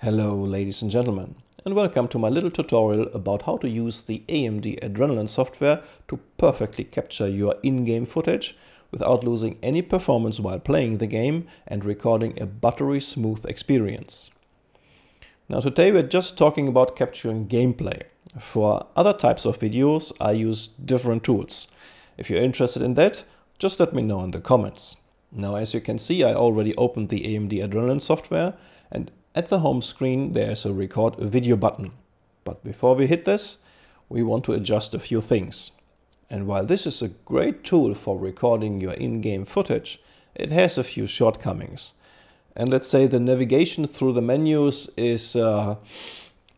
Hello ladies and gentlemen and welcome to my little tutorial about how to use the AMD Adrenalin software to perfectly capture your in-game footage without losing any performance while playing the game and recording a buttery smooth experience. Now today we're just talking about capturing gameplay. For other types of videos I use different tools. If you're interested in that, just let me know in the comments. Now as you can see I already opened the AMD Adrenalin software and at the home screen there's a record a video button. But before we hit this, we want to adjust a few things. And while this is a great tool for recording your in-game footage, it has a few shortcomings. And let's say the navigation through the menus is, uh,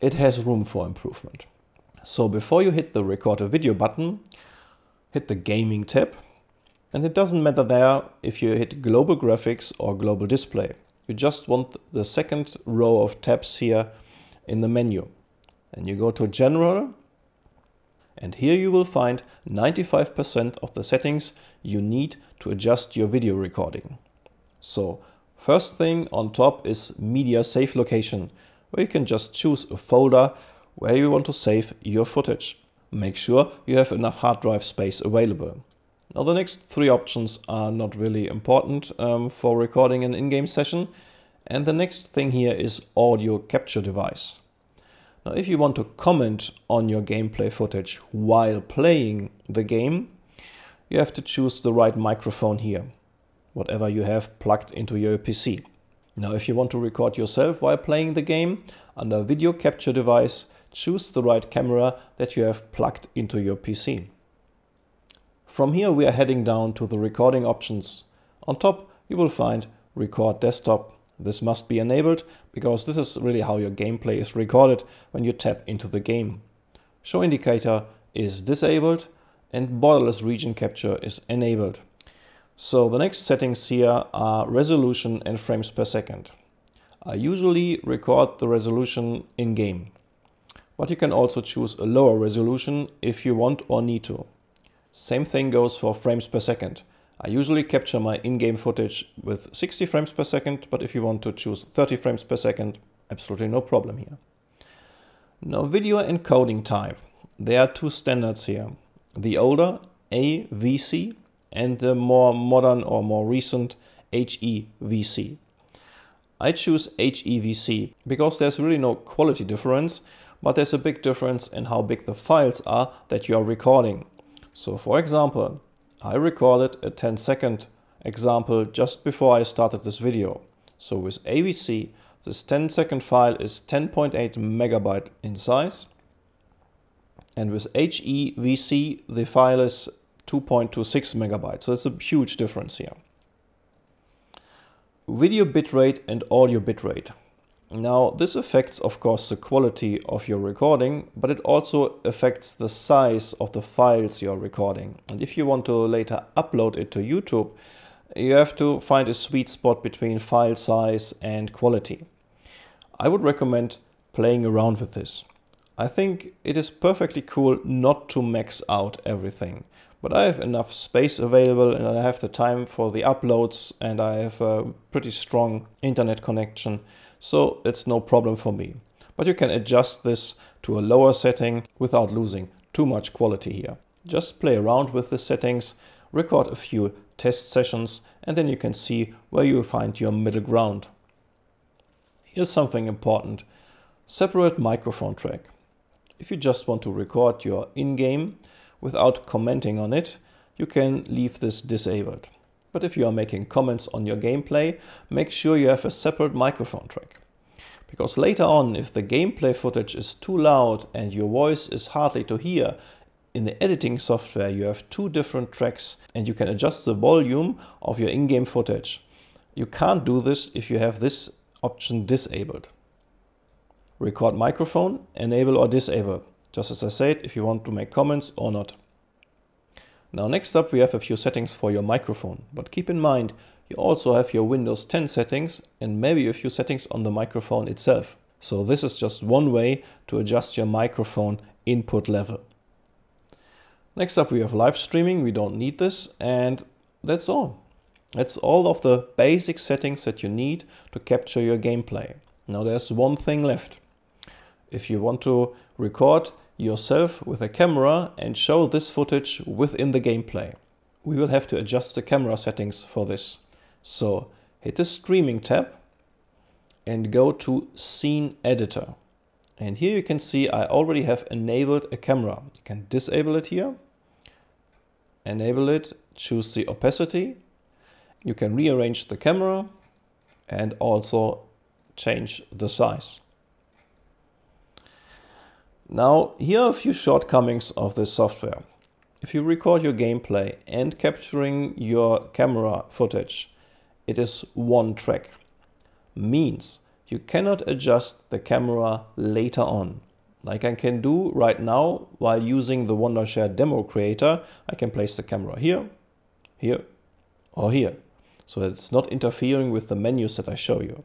it has room for improvement. So before you hit the record a video button, hit the gaming tab and it doesn't matter there if you hit global graphics or global display. You just want the second row of tabs here in the menu. And you go to general and here you will find 95% of the settings you need to adjust your video recording. So first thing on top is media save location, where you can just choose a folder where you want to save your footage. Make sure you have enough hard drive space available. Now the next three options are not really important um, for recording an in-game session. And the next thing here is audio capture device. Now if you want to comment on your gameplay footage while playing the game, you have to choose the right microphone here, whatever you have plugged into your PC. Now if you want to record yourself while playing the game, under video capture device, choose the right camera that you have plugged into your PC. From here we are heading down to the recording options. On top you will find record desktop. This must be enabled because this is really how your gameplay is recorded when you tap into the game. Show indicator is disabled and borderless region capture is enabled. So the next settings here are resolution and frames per second. I usually record the resolution in game, but you can also choose a lower resolution if you want or need to. Same thing goes for frames per second. I usually capture my in-game footage with 60 frames per second, but if you want to choose 30 frames per second, absolutely no problem here. Now video encoding type. There are two standards here. The older AVC and the more modern or more recent HEVC. I choose HEVC because there's really no quality difference, but there's a big difference in how big the files are that you are recording. So for example, I recorded a 10 second example just before I started this video. So with AVC, this 10 second file is 10.8 megabyte in size. And with HEVC, the file is 2.26 megabytes. So it's a huge difference here. Video bitrate and audio bitrate. Now this affects of course the quality of your recording, but it also affects the size of the files you're recording. And if you want to later upload it to YouTube, you have to find a sweet spot between file size and quality. I would recommend playing around with this. I think it is perfectly cool not to max out everything, but I have enough space available and I have the time for the uploads and I have a pretty strong internet connection so it's no problem for me. But you can adjust this to a lower setting without losing too much quality here. Just play around with the settings, record a few test sessions, and then you can see where you find your middle ground. Here's something important. Separate microphone track. If you just want to record your in-game without commenting on it, you can leave this disabled. But if you are making comments on your gameplay, make sure you have a separate microphone track. Because later on, if the gameplay footage is too loud and your voice is hardly to hear, in the editing software you have two different tracks and you can adjust the volume of your in-game footage. You can't do this if you have this option disabled. Record microphone, enable or disable. Just as I said, if you want to make comments or not. Now next up we have a few settings for your microphone, but keep in mind you also have your Windows 10 settings and maybe a few settings on the microphone itself. So this is just one way to adjust your microphone input level. Next up we have live streaming, we don't need this and that's all. That's all of the basic settings that you need to capture your gameplay. Now there's one thing left. If you want to record yourself with a camera and show this footage within the gameplay, we will have to adjust the camera settings for this. So hit the streaming tab and go to scene editor. And here you can see I already have enabled a camera. You can disable it here, enable it, choose the opacity. You can rearrange the camera and also change the size. Now, here are a few shortcomings of this software. If you record your gameplay and capturing your camera footage, it is one track. Means you cannot adjust the camera later on. Like I can do right now while using the Wondershare demo creator, I can place the camera here, here, or here. So it's not interfering with the menus that I show you.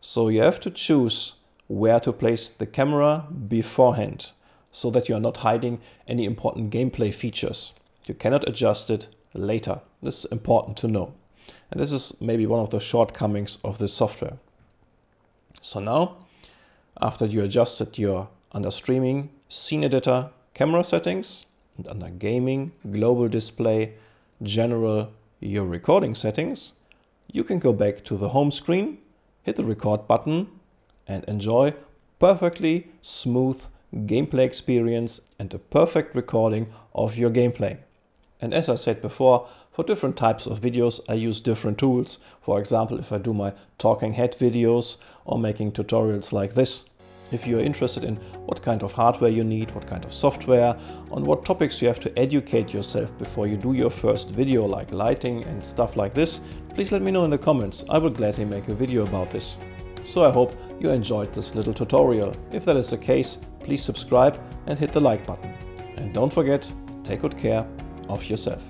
So you have to choose where to place the camera beforehand so that you are not hiding any important gameplay features. You cannot adjust it later. This is important to know. And this is maybe one of the shortcomings of this software. So now, after you adjusted your under streaming, scene editor, camera settings, and under gaming, global display, general, your recording settings, you can go back to the home screen, hit the record button and enjoy perfectly smooth gameplay experience and a perfect recording of your gameplay. And as I said before, for different types of videos I use different tools. For example, if I do my talking head videos or making tutorials like this. If you're interested in what kind of hardware you need, what kind of software, on what topics you have to educate yourself before you do your first video like lighting and stuff like this, please let me know in the comments. I will gladly make a video about this. So I hope you enjoyed this little tutorial. If that is the case, please subscribe and hit the like button. And don't forget, take good care of yourself.